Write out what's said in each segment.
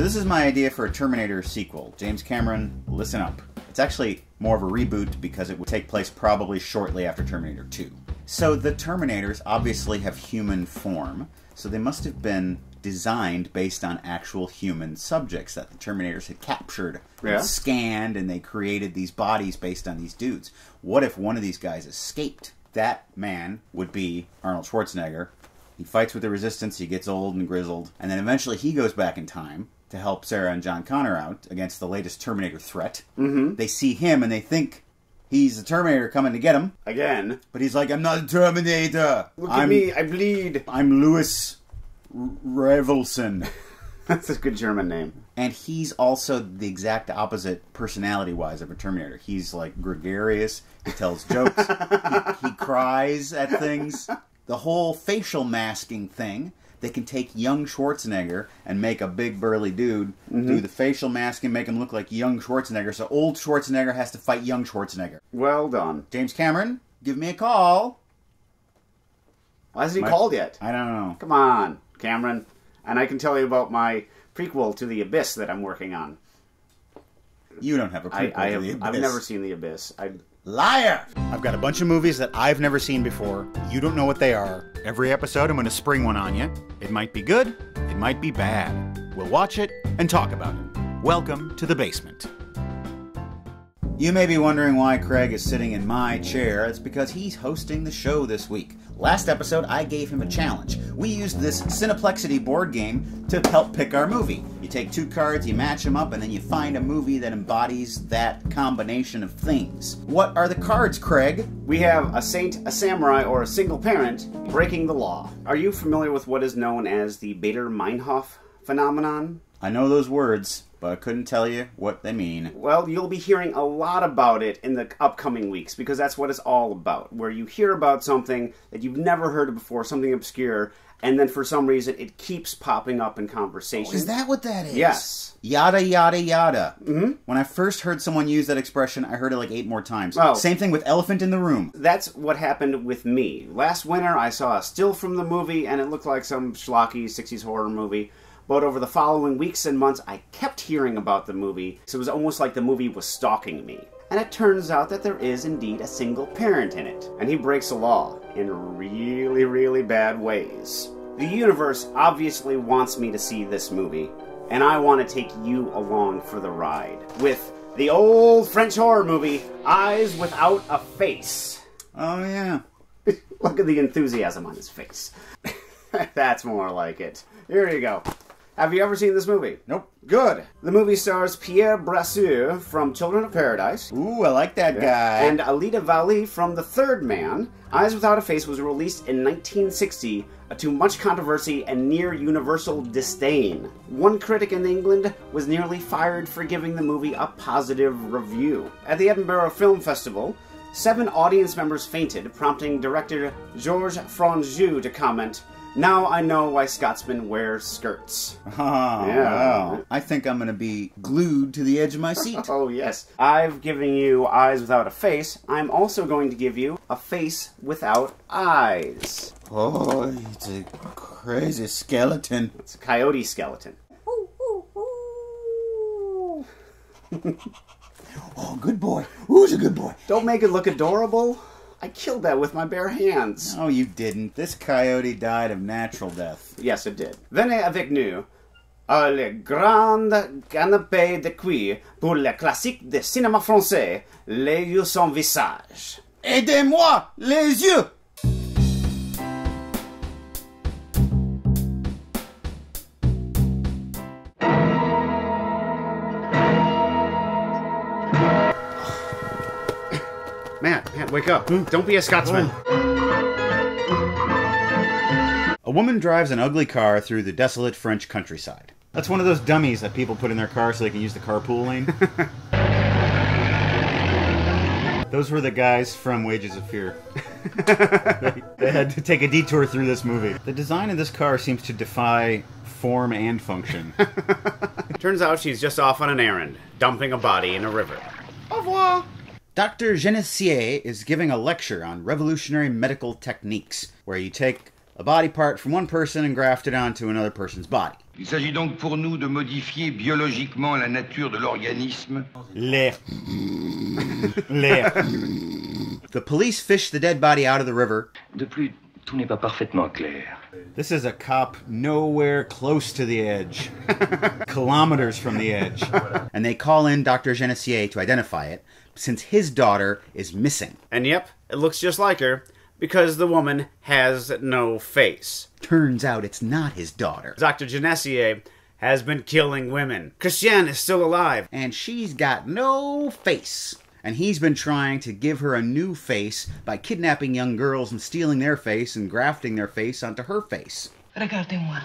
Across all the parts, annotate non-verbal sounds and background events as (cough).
So this is my idea for a Terminator sequel. James Cameron, listen up. It's actually more of a reboot because it would take place probably shortly after Terminator 2. So the Terminators obviously have human form, so they must have been designed based on actual human subjects that the Terminators had captured, Yeah. and scanned, and they created these bodies based on these dudes. What if one of these guys escaped? That man would be Arnold Schwarzenegger. He fights with the resistance, he gets old and grizzled, and then eventually he goes back in time to help Sarah and John Connor out against the latest Terminator threat. Mm-hmm. They see him and they think he's the Terminator coming to get him, Again. but he's like, I'm not a Terminator. Look I'm, at me, I bleed. I'm Lewis Revelson. (laughs) That's a good German name. And he's also the exact opposite personality wise of a Terminator. He's like gregarious, he tells jokes, (laughs) he, he cries at things. The whole facial masking thing, they can take young Schwarzenegger and make a big burly dude, mm-hmm. do the facial mask and make him look like young Schwarzenegger, so old Schwarzenegger has to fight young Schwarzenegger. Well done. James Cameron, give me a call. Why hasn't he My- called yet? I don't know. Come on, Cameron. And I can tell you about my prequel to The Abyss that I'm working on. You don't have a prequel I to have, I've never seen The Abyss. I, Liar! I've got a bunch of movies that I've never seen before. You don't know what they are. Every episode, I'm going to spring one on you. It might be good, it might be bad. We'll watch it and talk about it. Welcome to the basement. You may be wondering why Craig is sitting in my chair. It's because he's hosting the show this week. Last episode, I gave him a challenge. We used this Cineplexity board game to help pick our movie. You take two cards, you match them up, and then you find a movie that embodies that combination of things. What are the cards, Craig? we have a saint, a samurai, or a single parent breaking the law. Are you familiar with what is known as the Baader-Meinhof phenomenon? I know those words, but I couldn't tell you what they mean. Well, you'll be hearing a lot about it in the upcoming weeks because that's what it's all about. Where you hear about something that you've never heard of before, something obscure, and then for some reason it keeps popping up in conversation. Is that what that is? Yes. Yada yada yada. Mm-hmm. When I first heard someone use that expression, I heard it like eight more times. Oh. Same thing with elephant in the room. That's what happened with me. Last winter, I saw a still from the movie, and it looked like some schlocky 60s horror movie. But over the following weeks and months, I kept hearing about the movie, so it was almost like the movie was stalking me. And it turns out that there is indeed a single parent in it, and he breaks the law in really, really bad ways. The universe obviously wants me to see this movie, and I want to take you along for the ride with the old French horror movie, Eyes Without a Face. Oh yeah. (laughs) Look at the enthusiasm on his face. (laughs) That's more like it. Here you go. Have you ever seen this movie? Nope. Good. The movie stars Pierre Brasseur from Children of Paradise. Ooh, I like that guy. And Alida Valli from The Third Man. Eyes Without a Face was released in 1960 uh, to much controversy and near universal disdain. One critic in England was nearly fired for giving the movie a positive review. At the Edinburgh Film Festival, seven audience members fainted, prompting director Georges Franju to comment, Now I know why Scotsmen wear skirts. oh, (laughs) Yeah. wow. I think I'm gonna be glued to the edge of my seat. (laughs) Oh, yes. I've given you eyes without a face. I'm also going to give you a face without eyes. oh, it's a crazy skeleton. It's a coyote skeleton. (laughs) Oh, good boy. Who's a good boy? Don't make it look adorable. I killed that with my bare hands. No, you didn't. This coyote died of natural death. Yes, it did. Venez avec nous à le grand canapé de cuir pour le classique de cinéma français, Les yeux sans visage. Aidez-moi, les yeux. Matt, Matt, wake up. Don't be a Scotsman. A woman drives an ugly car through the desolate French countryside. That's one of those dummies that people put in their car so they can use the carpool lane. (laughs) those were the guys from Wages of Fear. they, (laughs) they had to take a detour through this movie. The design of this car seems to defy form and function. (laughs) Turns out she's just off on an errand, dumping a body in a river. Au revoir. Dr. Genessier is giving a lecture on revolutionary medical techniques, where you take a body part from one person and graft it onto another person's body. Il s'agit donc pour nous de modifier biologiquement la nature de l'organisme. L'air. L'air. The police fish the dead body out of the river. De plus, tout n'est pas parfaitement clair. This is a cop nowhere close to the edge, (laughs) kilometers from the edge. And they call in Dr. Genessier to identify it, since his daughter is missing. And yep, it looks just like her because the woman has no face. Turns out it's not his daughter. Dr. Genessier has been killing women. Christiane is still alive. And she's got no face. And he's been trying to give her a new face by kidnapping young girls and stealing their face and grafting their face onto her face. Regardez-moi.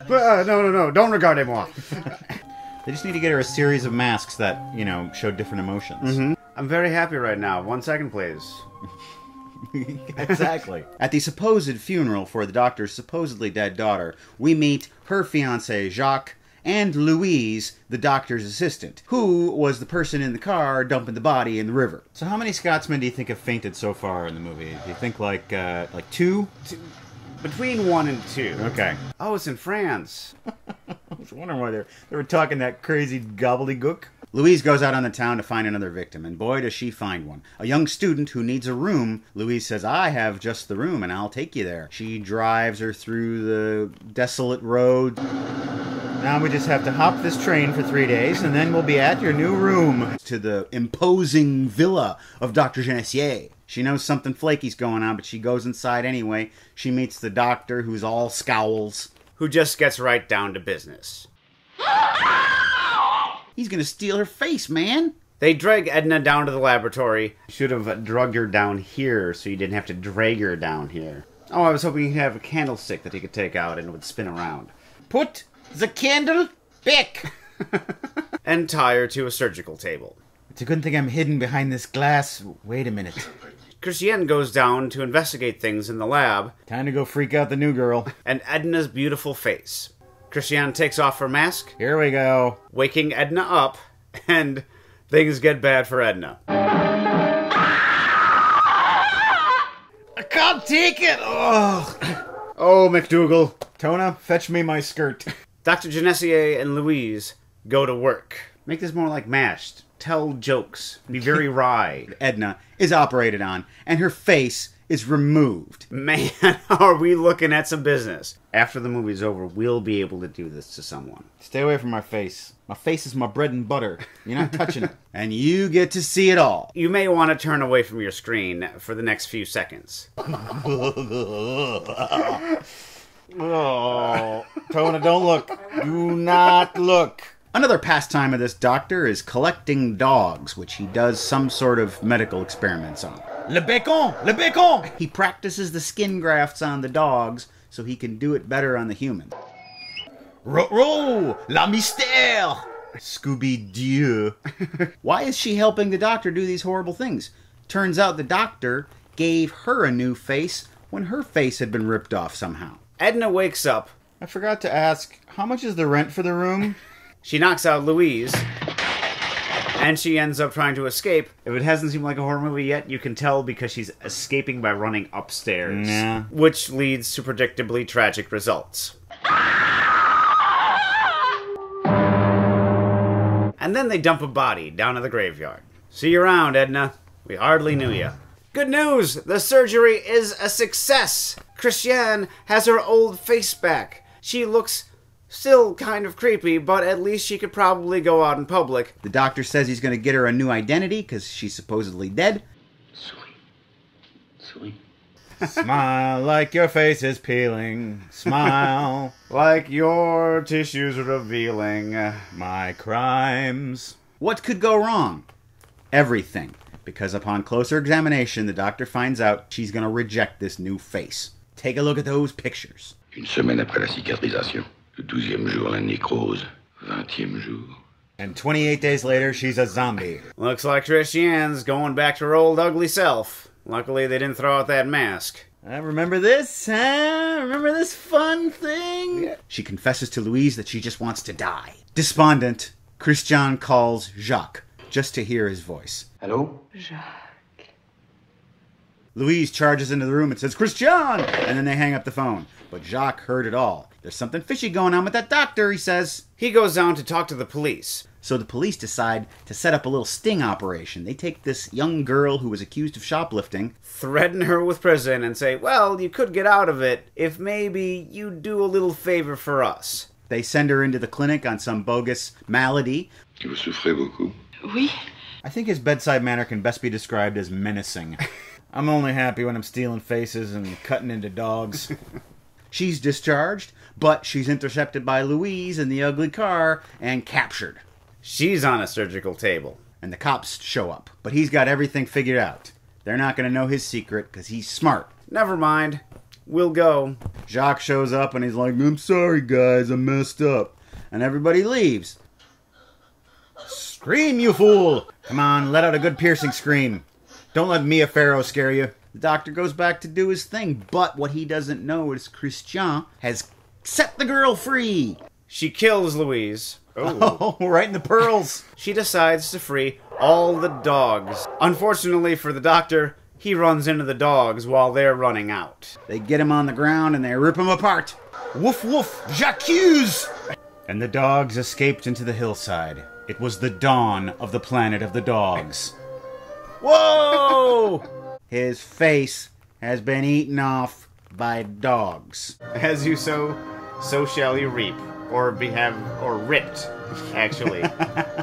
Uh, no, no, no, don't regardez moi. (laughs) They just need to get her a series of masks that, you know, show different emotions. I'm very happy right now. One second, please. (laughs) exactly. At the supposed funeral for the doctor's supposedly dead daughter, we meet her fiance, Jacques, and Louise, the doctor's assistant, who was the person in the car dumping the body in the river. So, how many Scotsmen do you think have fainted so far in the movie? Do you think like uh, like two? Between one and two. Okay. Oh, it's in France. I was wondering why they they were talking that crazy gobbledygook. Louise goes out on the town to find another victim, and boy, does she find one. A young student who needs a room. Louise says, I have just the room, and I'll take you there. She drives her through the desolate road. Now we just have to hop this train for three days, and then we'll be at your new room. To the imposing villa of Dr. Genessier. She knows something flaky's going on, but she goes inside anyway. She meets the doctor, who's all scowls. Who just gets right down to business. (gasps) He's gonna steal her face, man. They drag Edna down to the laboratory. Should have drugged her down here so you didn't have to drag her down here. Oh, I was hoping he'd have a candlestick that he could take out and it would spin around. Put the candle back. (laughs) And tie her to a surgical table. It's a good thing I'm hidden behind this glass. Wait a minute. Christiane goes down to investigate things in the lab, Time to go freak out the new girl. (laughs) and Edna's beautiful face. Christiane takes off her mask, Here we go. waking Edna up, (laughs) and things get bad for Edna. I can't take it. Oh, Oh, McDougal. Tona, fetch me my skirt. Dr. Genessier and Louise go to work. Make this more like mashed. Tell jokes. Be very (laughs) wry. Edna is operated on, and her face is removed. Man, (laughs) are we looking at some business? After the movie's over, we'll be able to do this to someone. Stay away from my face. My face is my bread and butter. You're not touching it. (laughs) And you get to see it all. You may want to turn away from your screen for the next few seconds. Oh, Tona, don't look. Do not look. Another pastime of this doctor is collecting dogs, which he does some sort of medical experiments on. Le bacon! Le bacon! He practices the skin grafts on the dogs so he can do it better on the human. Ro, la mystère! Scooby Doo. (laughs) Why is she helping the doctor do these horrible things? Turns out the doctor gave her a new face when her face had been ripped off somehow. Edna wakes up. I forgot to ask, how much is the rent for the room? She knocks out Louise. And she ends up trying to escape. If it hasn't seemed like a horror movie yet, you can tell because she's escaping by running upstairs. Yeah. Which leads to predictably tragic results. And then they dump a body down in the graveyard. See you around, Edna. We hardly knew you. Good news! The surgery is a success! Christiane has her old face back. She looks still kind of creepy, but at least she could probably go out in public. The doctor says he's going to get her a new identity because she's supposedly dead. Souris. (laughs) Souris. Smile like your face is peeling. Smile. (laughs) Like your tissues revealing. Uh, my crimes. What could go wrong? Everything. Because upon closer examination, the doctor finds out she's going to reject this new face. Take a look at those pictures. Une semaine après la cicatrisation. Le douzième jour, la nécrose. Vingtième jour. And 28 days later, she's a zombie. Looks like Christiane's going back to her old ugly self. Luckily, they didn't throw out that mask. I remember this, huh? Remember this fun thing? She confesses to Louise that she just wants to die. Despondent, Christian calls Jacques just to hear his voice. Hello? Jacques. Louise charges into the room and says, Christian! And then they hang up the phone. But Jacques heard it all. There's something fishy going on with that doctor, he says. He goes down to talk to the police. So the police decide to set up a little sting operation. They take this young girl who was accused of shoplifting. threaten her with prison and say, well, you could get out of it if maybe you do a little favor for us. They send her into the clinic on some bogus malady. Vous souffrez beaucoup. Oui. I think his bedside manner can best be described as menacing. (laughs) I'm only happy when I'm stealing faces and cutting into dogs. (laughs) she's discharged, but she's intercepted by Louise in the ugly car and captured. She's on a surgical table. And the cops show up, but he's got everything figured out. They're not going to know his secret because he's smart. Never mind. We'll go. Jacques shows up and he's like, I'm sorry, guys, I messed up. And everybody leaves. Scream, you fool! Come on, let out a good piercing scream. Don't let Mia Farrow scare you. The doctor goes back to do his thing, but what he doesn't know is Christian has set the girl free. She kills Louise. (laughs) Oh. Oh, right in the pearls. She decides to free all the dogs. Unfortunately for the doctor, he runs into the dogs while they're running out. They get him on the ground and they rip him apart. Woof woof, J'accuse! And the dogs escaped into the hillside. It was the dawn of the planet of the dogs. Whoa! (laughs) His face has been eaten off by dogs. As you sow, so shall you reap. Or be have or ripped, actually. (laughs)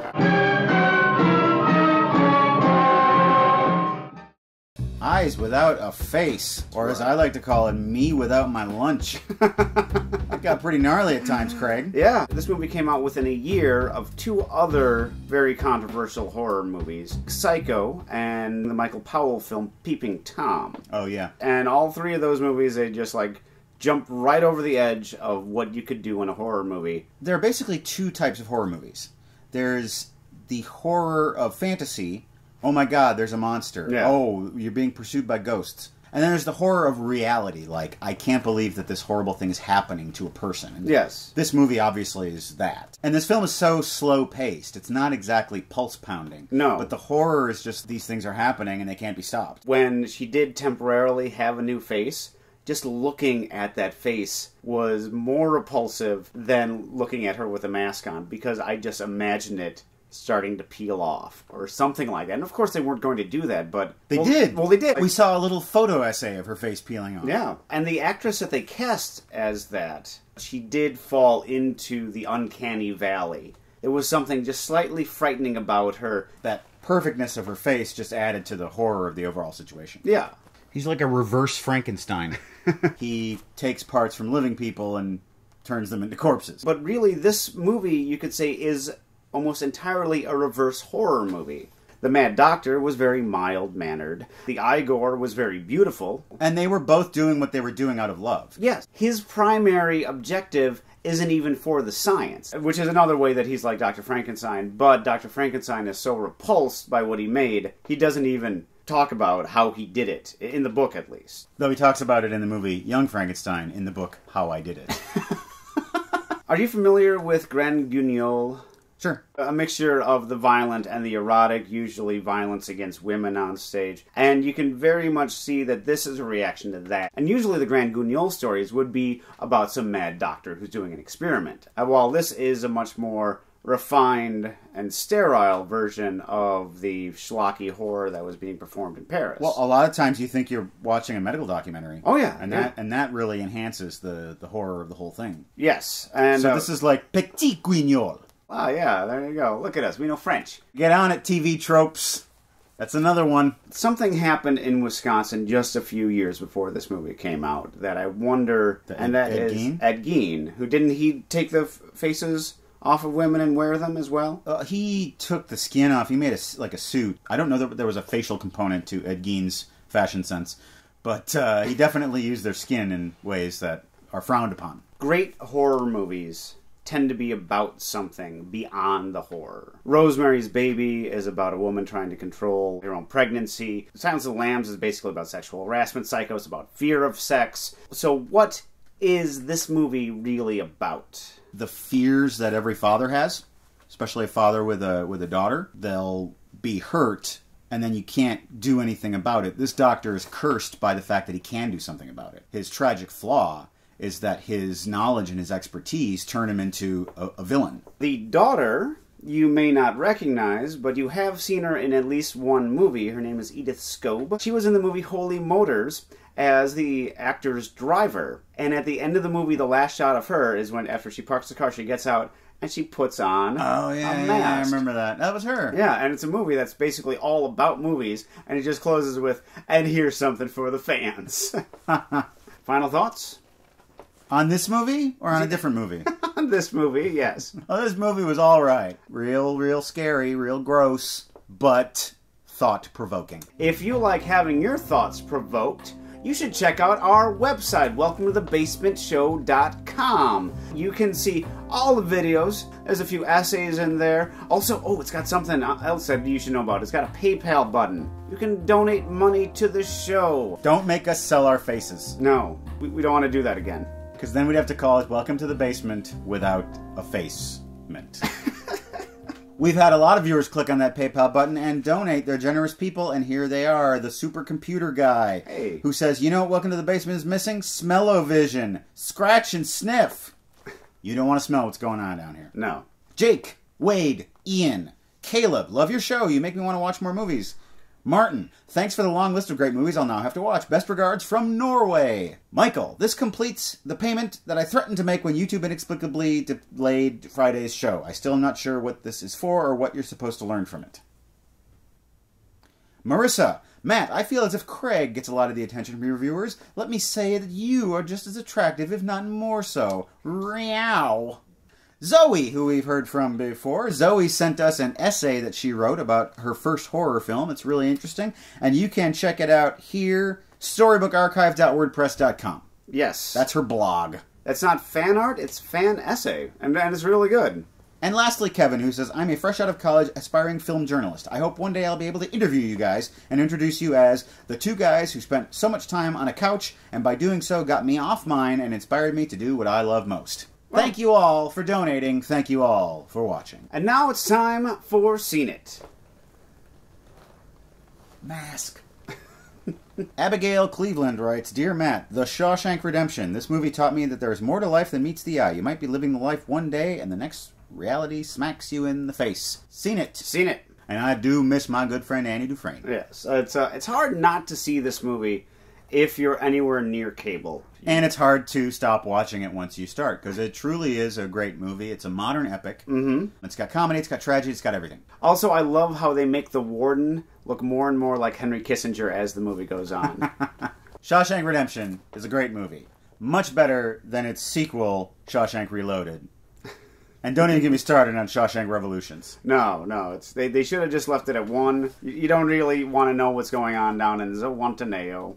Eyes without a face, or as I like to call it, me without my lunch. (laughs) that got pretty gnarly at times, Craig. Yeah, this movie came out within a year of two other very controversial horror movies Psycho and the Michael Powell film Peeping Tom. Oh, yeah. And all three of those movies, they just like jump right over the edge of what you could do in a horror movie. There are basically two types of horror movies there's the horror of fantasy. Oh my god, there's a monster. Yeah. Oh, you're being pursued by ghosts. And then there's the horror of reality, like I can't believe that this horrible thing is happening to a person. And Yes. This movie obviously is that. And this film is so slow paced. It's not exactly pulse pounding. No. But the horror is just these things are happening and they can't be stopped. When she did temporarily have a new face, just looking at that face was more repulsive than looking at her with a mask on because I just imagined it starting to peel off or something like that. And of course, they weren't going to do that, but They well- did. Well, they did. We saw a little photo essay of her face peeling off. Yeah, and the actress that they cast as that, she did fall into the uncanny valley. There was something just slightly frightening about her. That perfectness of her face just added to the horror of the overall situation. Yeah, He's like a reverse Frankenstein. (laughs) he takes parts from living people and turns them into corpses. but really, this movie you could say is almost entirely a reverse horror movie. The Mad Doctor was very mild mannered. The Igor was very beautiful. and they were both doing what they were doing out of love. Yes, his primary objective isn't even for the science, which is another way that he's like Dr. Frankenstein, but Dr. Frankenstein is so repulsed by what he made, he doesn't even talk about how he did it, in the book at least. Though he talks about it in the movie Young Frankenstein in the book How I Did It. (laughs) Are you familiar with Grand Guignol? Sure. A mixture of the violent and the erotic, usually violence against women on stage. And you can very much see that this is a reaction to that. And usually the Grand Guignol stories would be about some mad doctor who's doing an experiment. And while this is a much more refined and sterile version of the schlocky horror that was being performed in Paris. Well, a lot of times you think you're watching a medical documentary. Oh, yeah, and yeah. that and that really enhances the the horror of the whole thing. yes, and So uh, this is like Petit Guignol. Ah, yeah, there you go. Look at us, we know French. Get on it, TV tropes. That's another one. something happened in Wisconsin just a few years before this movie came out that I wonder, The and that Ed is Gein? Ed Gein, who didn't he take the faces off of women and wear them as well? Uh, he took the skin off. He made a like a suit. I don't know that there was a facial component to Ed Gein's fashion sense, but uh, he definitely used their skin in ways that are frowned upon. Great horror movies tend to be about something beyond the horror. Rosemary's Baby is about a woman trying to control her own pregnancy. Silence of the Lambs is basically about sexual harassment. Psycho is about fear of sex. So what is this movie really about? The fears that every father has, especially a father with a with a daughter, they'll be hurt and then you can't do anything about it. This doctor is cursed by the fact that he can do something about it. His tragic flaw is that his knowledge and his expertise turn him into a, a villain. The daughter you may not recognize, but you have seen her in at least one movie. Her name is Edith Scob. She was in the movie Holy Motors as the actor's driver. And at the end of the movie, the last shot of her is when, after she parks the car, she gets out and she puts on Oh yeah, yeah, I remember that. That was her. Yeah, and it's a movie that's basically all about movies, and it just closes with, and here's something for the fans. (laughs) Final thoughts On this movie or on a different movie? (laughs) on this movie? Yes. well, this movie was all right. Real, real scary, real gross, but thought provoking. If you like having your thoughts provoked, you should check out our website, welcome to the basementshow.com. You can see all the videos. There's a few essays in there. Also, oh, it's got something else that you should know about. It's got a PayPal button. You can donate money to the show. Don't make us sell our faces, No, we, we don't want to do that again. Because then we'd have to call it "Welcome to the Basement" without a facement. (laughs) We've had a lot of viewers click on that PayPal button and donate. They're generous people, and here they are. The supercomputer guy Hey. who says, "You know what? Welcome to the Basement is missing smell-o-vision, scratch and sniff. You don't want to smell what's going on down here." No. Jake, Wade, Ian, Caleb, love your show. You make me want to watch more movies. Martin, thanks for the long list of great movies I'll now have to watch. Best regards from Norway. Michael, this completes the payment that I threatened to make when YouTube inexplicably delayed Friday's show. I still am not sure what this is for or what you're supposed to learn from it. Marissa, Matt, I feel as if Craig gets a lot of the attention from your viewers. Let me say that you are just as attractive, if not more so. Meow. Zoe, who we've heard from before, Zoe sent us an essay that she wrote about her first horror film. It's really interesting, and you can check it out here, storybookarchive.wordpress.com. Yes. That's her blog. That's not fan art, it's fan essay. And, and it's really good. And lastly, Kevin, who says, I'm a fresh out of college aspiring film journalist. I hope one day I'll be able to interview you guys and introduce you as the two guys who spent so much time on a couch and by doing so got me off mine and inspired me to do what I love most. Thank you all for donating. Thank you all for watching. And now it's time for Seen It. Mask. (laughs) Abigail Cleveland writes Dear Matt, The Shawshank Redemption. This movie taught me that there is more to life than meets the eye. You might be living the life one day, and the next reality smacks you in the face. Seen it. Seen It. And I do miss my good friend Andy Dufresne. Yes. It's, uh, it's hard not to see this movie if you're anywhere near cable. And it's hard to stop watching it once you start because it truly is a great movie. It's a modern epic. Mm-hmm. It's got comedy, it's got tragedy, it's got everything. Also, I love how they make the warden look more and more like Henry Kissinger as the movie goes on. (laughs) Shawshank Redemption is a great movie. Much better than its sequel, Shawshank Reloaded. And don't even get me started on Shawshank Revolutions. no, no, it's they, they should have just left it at one. You, you don't really want to know what's going on down in Zihuatanejo.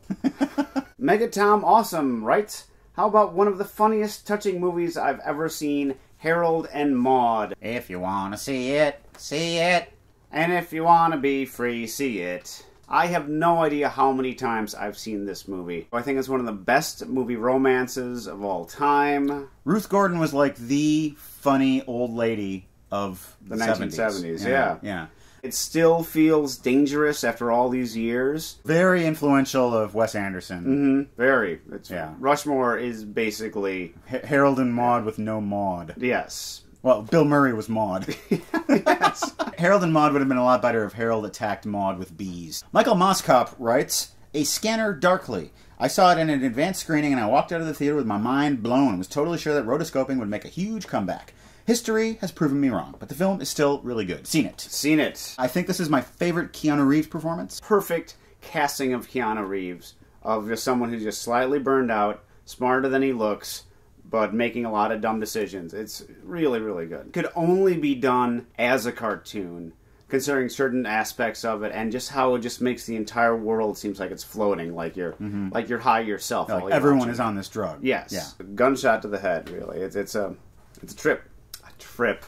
(laughs) Mega Tom Awesome, right? How about one of the funniest, touching movies I've ever seen, Harold and Maude? If you want to see it, see it. And if you want to be free, see it. I have no idea how many times I've seen this movie. I think it's one of the best movie romances of all time. Ruth Gordon was like the funny old lady of the, The 70s. 1970s, yeah. Yeah. It still feels dangerous after all these years. Very influential of Wes Anderson. Mm, very. It's, Yeah. Rushmore is basically Ha- Harold and Maude with no Maude. yes. Well, Bill Murray was Maude. (laughs) yes. Harold and Maude would have been a lot better if Harold attacked Maude with bees. Michael Moskop writes, A Scanner Darkly. I saw it in an advanced screening and I walked out of the theater with my mind blown. was totally sure that rotoscoping would make a huge comeback. History has proven me wrong, but the film is still really good. Seen it. Seen it. I think this is my favorite Keanu Reeves performance. Perfect casting of Keanu Reeves of just someone who's just slightly burned out, smarter than he looks, but making a lot of dumb decisions. It's really, really good. Could only be done as a cartoon, considering certain aspects of it, and just how it just makes the entire world seems like it's floating, like you're mm-hmm. like you're high yourself. Like you're everyone watching is on this drug. Yes. Yeah. Gunshot to the head. Really, it's it's a it's a trip. A trip.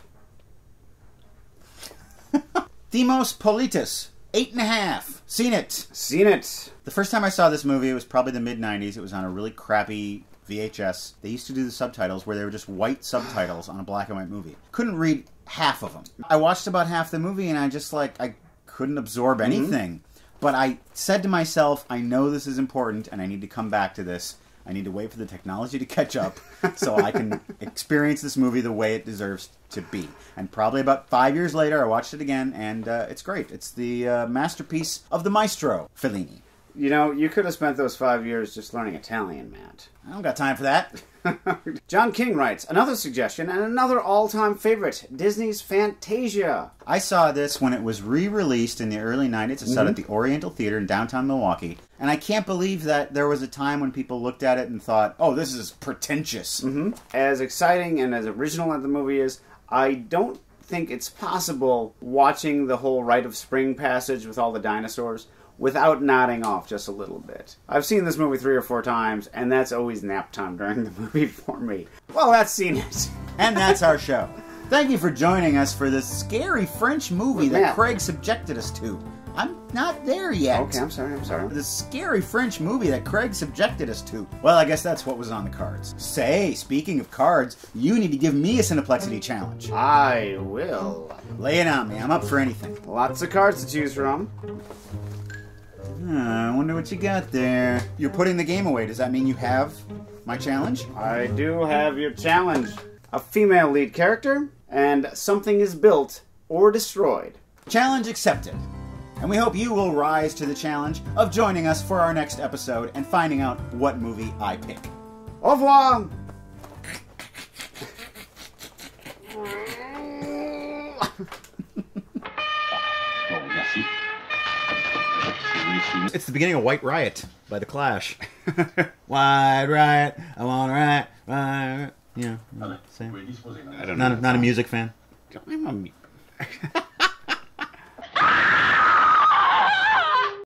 (laughs) Demos Politis. Eight and a half. Seen it. Seen it. The first time I saw this movie, it was probably the mid 90s. It was on a really crappy VHS. They used to do the subtitles where they were just white subtitles on a black and white movie. Couldn't read half of them. I watched about half the movie and I just like, I couldn't absorb anything. But I said to myself, I know this is important and I need to come back to this. I need to wait for the technology to catch up (laughs) so I can experience this movie the way it deserves to be. And probably about five years later, I watched it again, and uh, it's great. It's the uh, masterpiece of the maestro, Fellini. You know, you could have spent those five years just learning Italian, Matt. I don't got time for that. (laughs) John King writes another suggestion and another all-time favorite: Disney's Fantasia. I saw this when it was re-released in the early 90s. It's set at mm-hmm. the Oriental Theater in downtown Milwaukee. And I can't believe that there was a time when people looked at it and thought, oh, this is pretentious. Mm-hmm. As exciting and as original as the movie is, I don't think it's possible watching the whole Rite of Spring passage with all the dinosaurs without nodding off just a little bit. I've seen this movie three or four times, and that's always nap time during the (laughs) movie for me. Well, that's seen it. (laughs) And that's our show. Thank you for joining us for this scary French movie that. Craig subjected us to. I'm not there yet. Okay, I'm sorry, I'm sorry. The scary French movie that Craig subjected us to. Well, I guess that's what was on the cards. Say, speaking of cards, you need to give me a Cineplexity challenge. I will. Lay it on me. I'm up for anything. Lots of cards to choose from. Hmm, I wonder what you got there. You're putting the game away. Does that mean you have my challenge? I do have your challenge. A female lead character, and something is built or destroyed. Challenge accepted. And we hope you will rise to the challenge of joining us for our next episode and finding out what movie I pick. Au revoir! (laughs) It's the beginning of White Riot by The Clash. (laughs) White Riot, I want to riot, riot. Yeah, Allez, same. vous pouvez disposer. Not a, not a music fan. I'm a (laughs) (laughs)